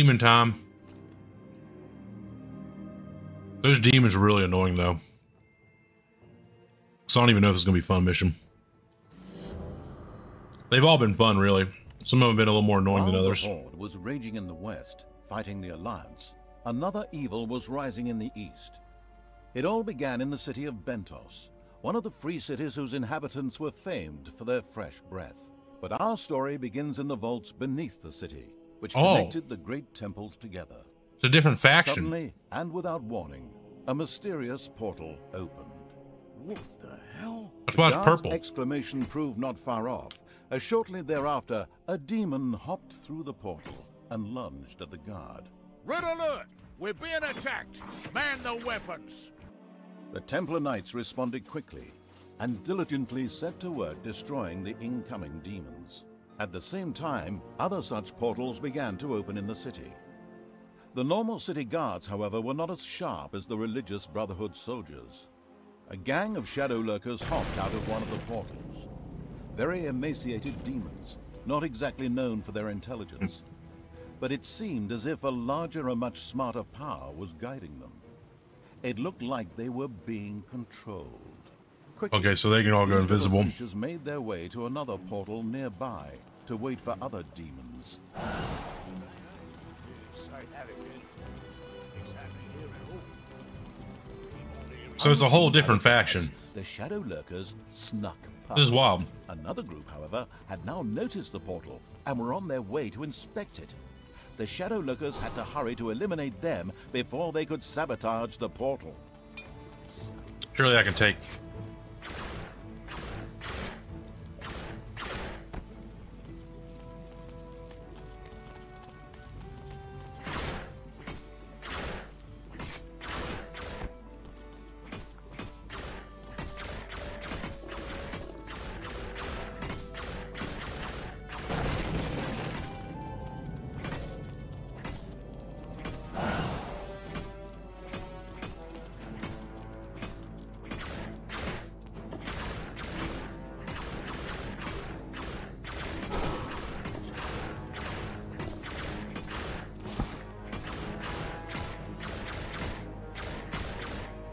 Demon time. Those demons are really annoying though. So I don't even know if it's gonna be a fun mission. They've all been fun, really. Some of them have been a little more annoying While than others. The Horde was raging in the west, fighting the Alliance. Another evil was rising in the east. It all began in the city of Bentos, one of the free cities whose inhabitants were famed for their fresh breath. But our story begins in the vaults beneath the city, which Oh. connected the great temples together. It's a different faction. Suddenly, and without warning, a mysterious portal opened. What the hell? That's why it's purple. exclamation proved not far off, as shortly thereafter, a demon hopped through the portal and lunged at the guard. Red alert! We're being attacked! Man the weapons! The Templar Knights responded quickly and diligently set to work destroying the incoming demons. At the same time, other such portals began to open in the city. The normal city guards, however, were not as sharp as the religious Brotherhood soldiers. A gang of shadow lurkers hopped out of one of the portals. Very emaciated demons, not exactly known for their intelligence. but it seemed as if a larger and much smarter power was guiding them. It looked like they were being controlled. Quickly, Okay, so they can all go invisible. made their way to another portal nearby to wait for other demons. So it's a whole different faction. The shadow lurkers snuck past. This is wild. Another group, however, had now noticed the portal and were on their way to inspect it. The shadow lurkers had to hurry to eliminate them before they could sabotage the portal. Surely I can take.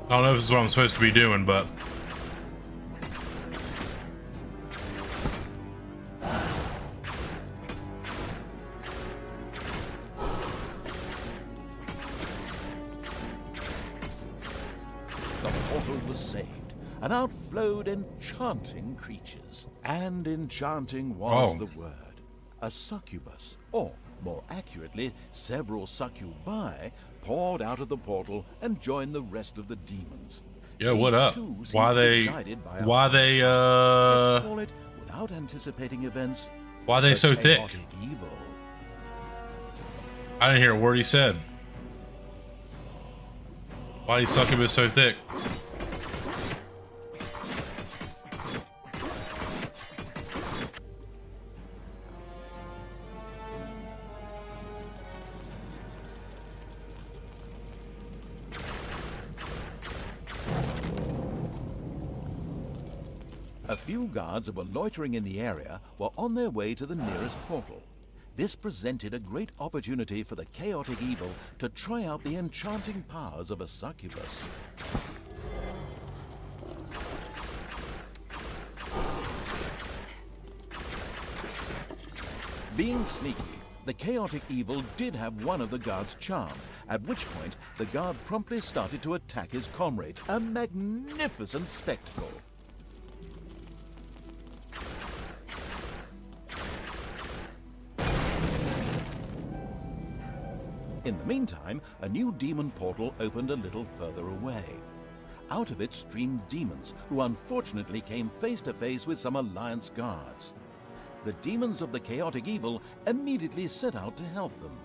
I don't know if this is what I'm supposed to be doing, but The portal was saved, and out flowed enchanting creatures. And enchanting was Oh. the word. A succubus, or more accurately, several succubi, poured out of the portal and joined the rest of the demons. yeah, what up? Why they? guided by a Why they? Uh, call it, without anticipating events, why they so thick? Evil. I didn't hear a word he said. Why these succubus so thick? Guards that were loitering in the area were on their way to the nearest portal. This presented a great opportunity for the chaotic evil to try out the enchanting powers of a succubus. Being sneaky, the chaotic evil did have one of the guards charmed, at which point the guard promptly started to attack his comrades. A magnificent spectacle. In the meantime, a new demon portal opened a little further away. Out of it streamed demons, who unfortunately came face to face with some Alliance guards. The demons of the chaotic evil immediately set out to help them.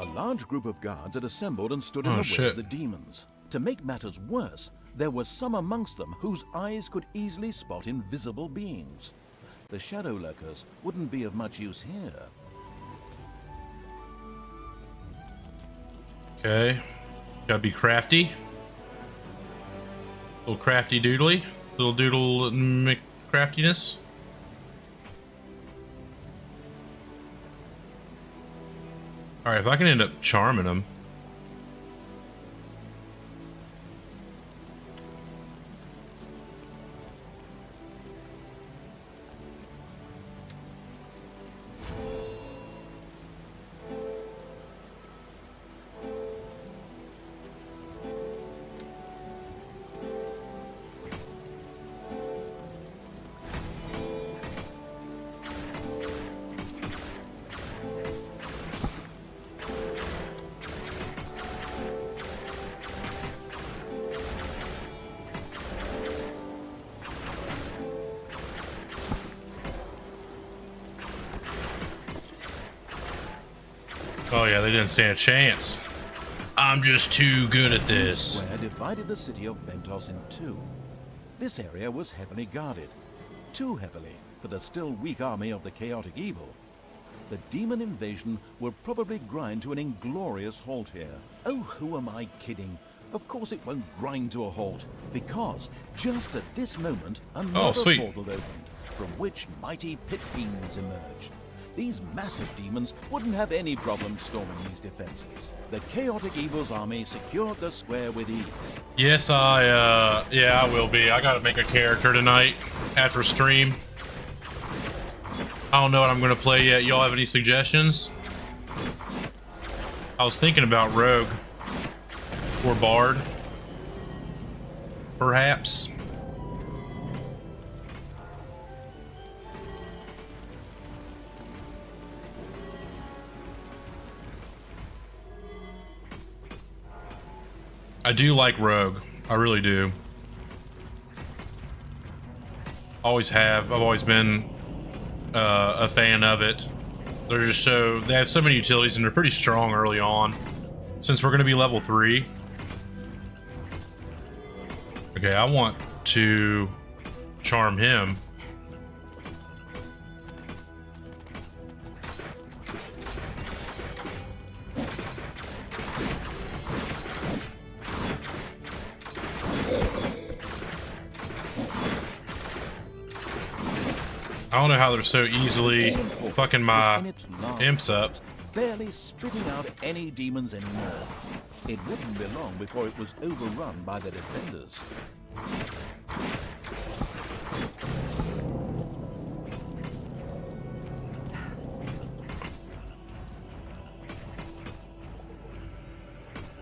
A large group of guards had assembled and stood in Oh, the way of the demons. To make matters worse, there were some amongst them whose eyes could easily spot invisible beings. The Shadow Lurkers wouldn't be of much use here. Okay. Gotta be crafty. Little crafty doodly. Little doodle craftiness. Alright, if I can end up charming them. Yeah, they didn't stand a chance. I'm just too good at this. Square divided the city of Bentos in two. This area was heavily guarded. Too heavily for the still weak army of the chaotic evil. The demon invasion will probably grind to an inglorious halt here. Oh, who am I kidding? Of course it won't grind to a halt, because just at this moment oh, another sweet. portal opened, from which mighty pit fiends emerged. These massive demons wouldn't have any problem storming these defenses. The chaotic evil's army secured the square with ease. Yes, I, uh, yeah, I will be. I gotta make a character tonight after stream. I don't know what I'm gonna play yet. Y'all have any suggestions? I was thinking about Rogue. Or Bard. Perhaps. I do like Rogue. I really do. Always have. I've always been uh, a fan of it. They're just so they have so many utilities and they're pretty strong early on. Since we're going to be level three. Okay, I want to charm him. How they're so easily fucking my In its large imps up. barely spitting out any demons anymore. It wouldn't be long before it was overrun by the defenders.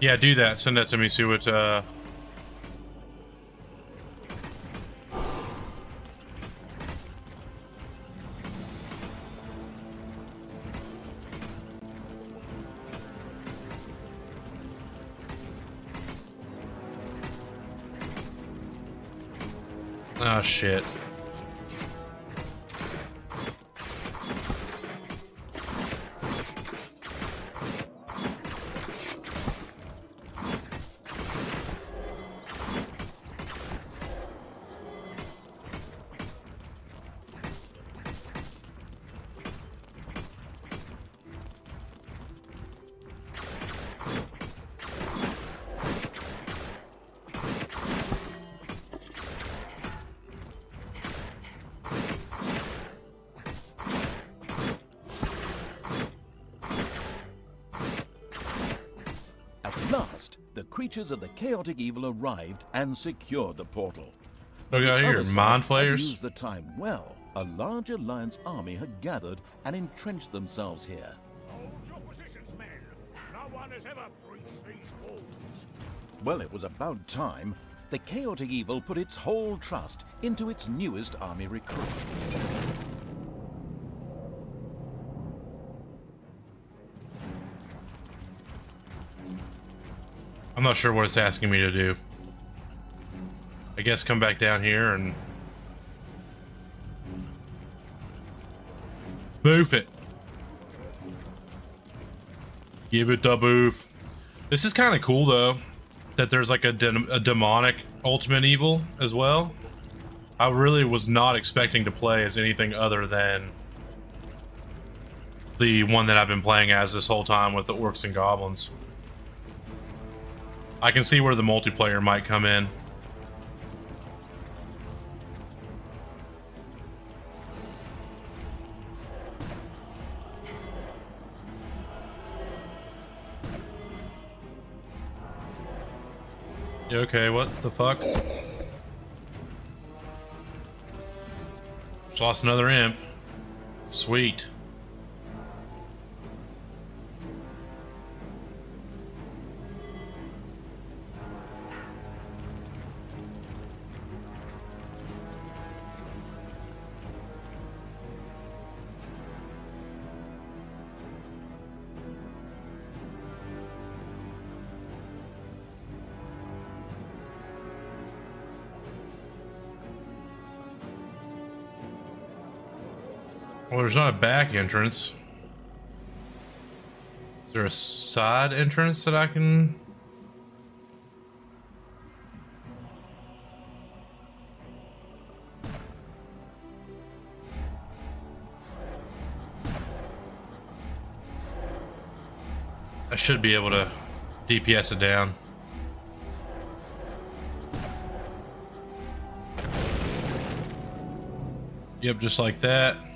Yeah, do that. Send that to me. See what. Uh... Oh shit. Creatures of the chaotic evil arrived and secured the portal. Look out here, mind. Used the time well. A large alliance army had gathered and entrenched themselves here. Hold your positions, men. No one has ever breached these walls. Well, it was about time. The chaotic evil put its whole trust into its newest army recruit. I'm not sure what it's asking me to do. I guess come back down here and move it. Give it the boof. This is kind of cool though, that there's like a, de- a demonic ultimate evil as well. I really was not expecting to play as anything other than the one that I've been playing as this whole time with the orcs and goblins. I can see where the multiplayer might come in. Okay, what the fuck? Just lost another imp. Sweet. Well, there's not a back entrance. Is there a side entrance that I can... I should be able to DPS it down. Yep, just like that.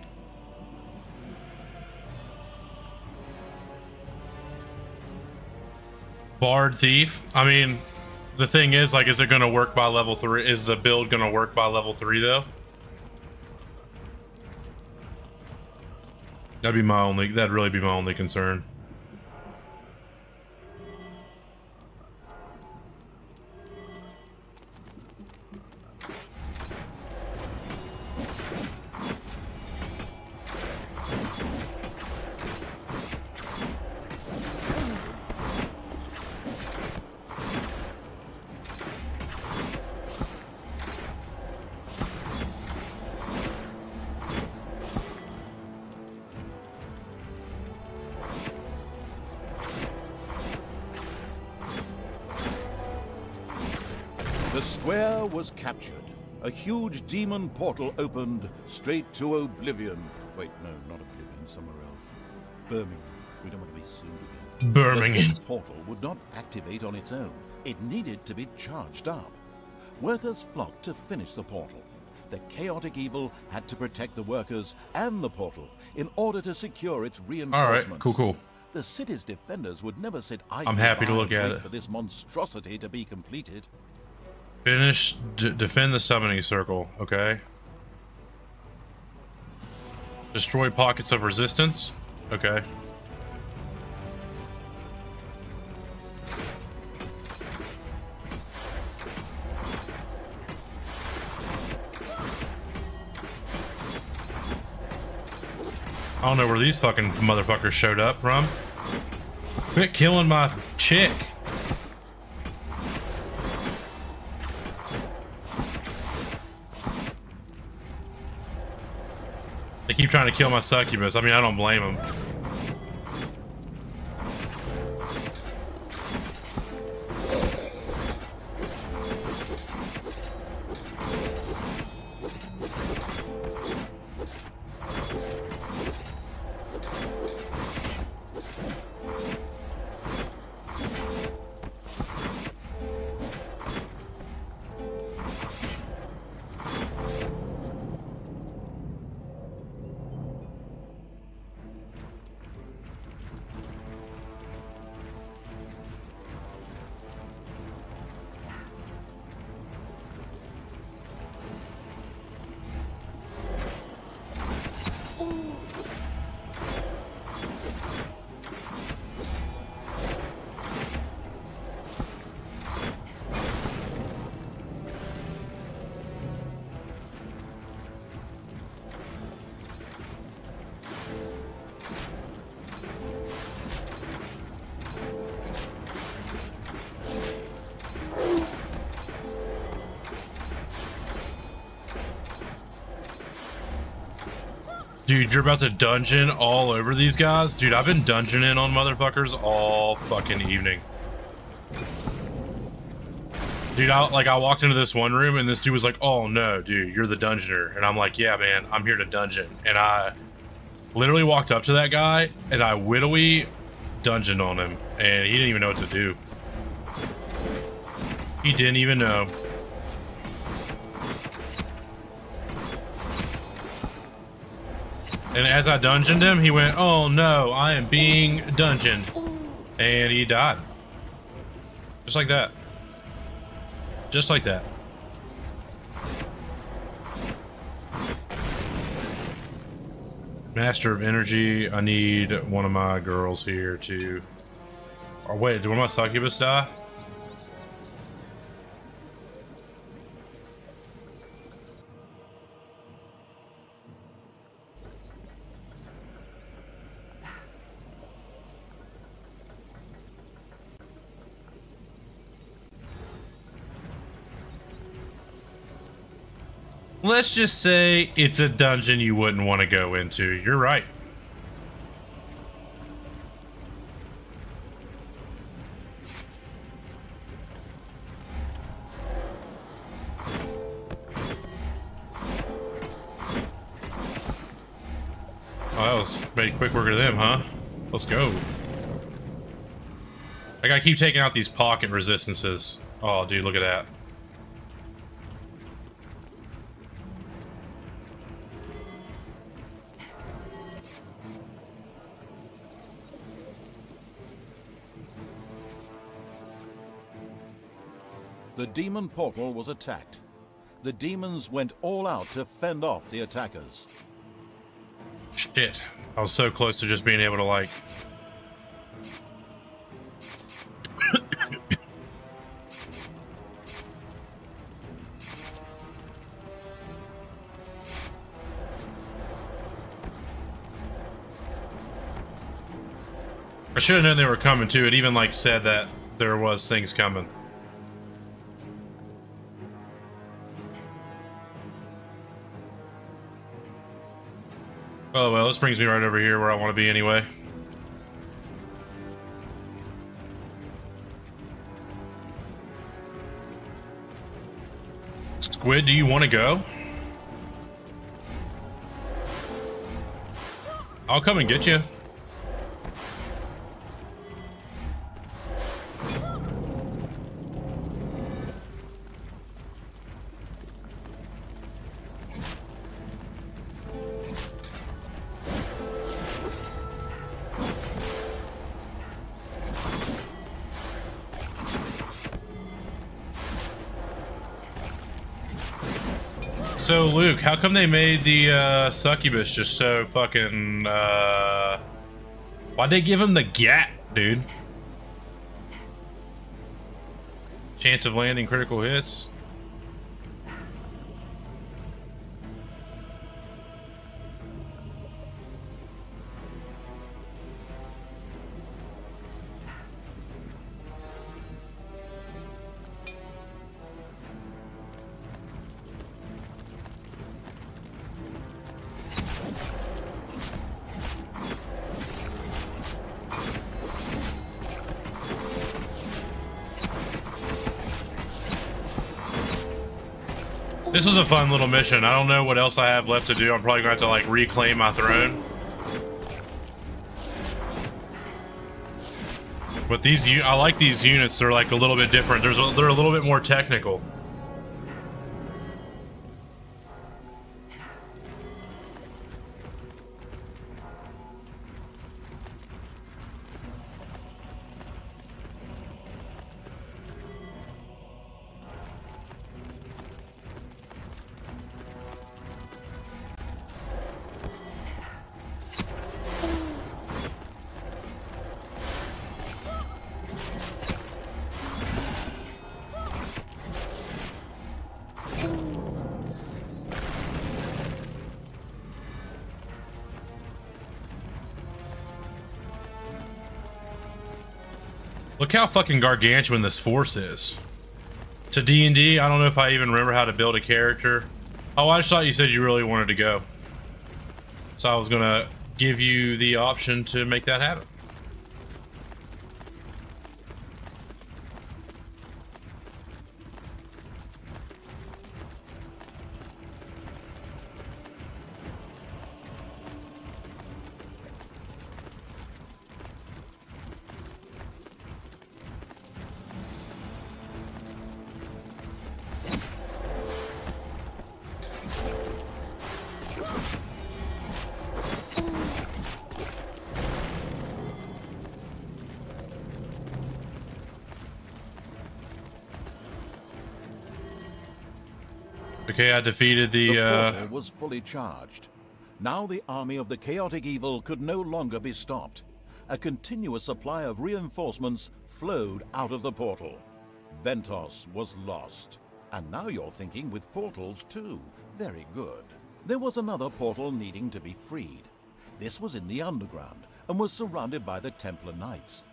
Bard Thief. I mean, the thing is, like, is it to work by level three? Is the build to work by level three, though? That'd be my only, that'd really be my only concern. Square was captured. A huge demon portal opened straight to Oblivion. Wait, no, not Oblivion, somewhere else. Birmingham. We don't want to be sued again. Birmingham. The portal would not activate on its own. It needed to be charged up. Workers flocked to finish the portal. The chaotic evil had to protect the workers and the portal in order to secure its All reinforcements. right, cool, cool. The city's defenders would never sit idle. I'm happy to look at it. for this monstrosity to be completed. Finish, defend the summoning circle, okay. Destroy pockets of resistance, okay. I don't know where these fucking motherfuckers showed up from. Quit killing my chick. They keep trying to kill my succubus. I mean, I don't blame them. Dude, you're about to dungeon all over these guys? Dude, I've been dungeoning on motherfuckers all fucking evening. Dude, I, like, I walked into this one room and this dude was like, oh no, dude, you're the dungeoner. And I'm like, yeah, man, I'm here to dungeon. And I literally walked up to that guy and I widowy dungeoned on him. And he didn't even know what to do. He didn't even know. And as I dungeoned him, he went, oh no, I am being dungeoned. And he died. Just like that. Just like that. Master of Energy. I need one of my girls here to... Or wait, did one of my succubus die? Let's just say it's a dungeon you wouldn't want to go into. You're right. Oh, that was pretty quick work of them, huh? Let's go. I gotta keep taking out these pocket resistances. Oh, dude, look at that. The demon portal was attacked. The demons went all out to fend off the attackers. Shit. I was so close to just being able to, like... I should have known they were coming too. It even, like, said that there was things coming. This brings me right over here where I want to be anyway. Squid, do you want to go? I'll come and get you. So Luke, how come they made the uh, succubus just so fucking? Uh... Why'd they give him the gat, dude? Chance of landing critical hits. This was a fun little mission. I don't know what else I have left to do. I'm probably going to have to like reclaim my throne. But these, I like these units. They're like a little bit different. There's, a, they're a little bit more technical. Look how fucking gargantuan this force is. To D&D, I don't know if I even remember how to build a character. Oh, I just thought you said you really wanted to go. So I was gonna give you the option to make that happen. Okay, I defeated the, The uh, portal was fully charged. Now the army of the chaotic evil could no longer be stopped. A continuous supply of reinforcements flowed out of the portal. Ventos was lost. And now you're thinking with portals too. Very good. There was another portal needing to be freed. This was in the underground and was surrounded by the Templar Knights.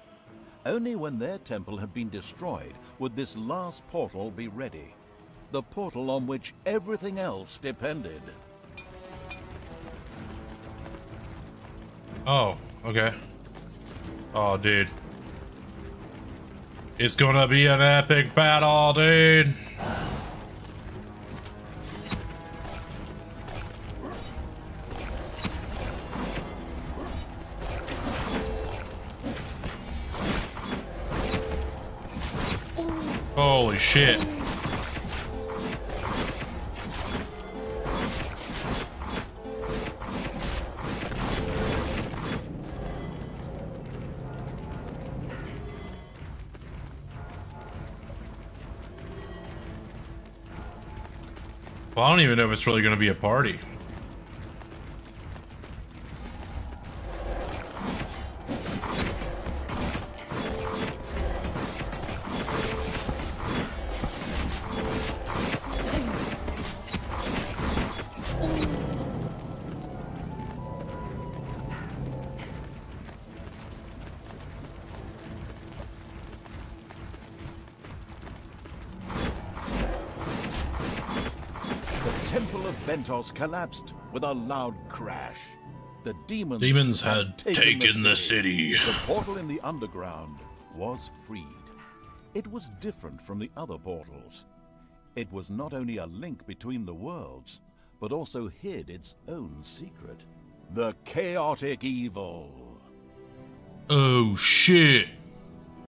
Only when their temple had been destroyed would this last portal be ready. The portal on which everything else depended. Oh, okay. Oh, dude. It's gonna be an epic battle, dude. Holy shit. Don't even know if it's really going to be a party. Ventos collapsed with a loud crash. The demons, Demons had taken the city. The portal in the underground was freed. It was different from the other portals. It was not only a link between the worlds, but also hid its own secret. The chaotic evil. Oh shit.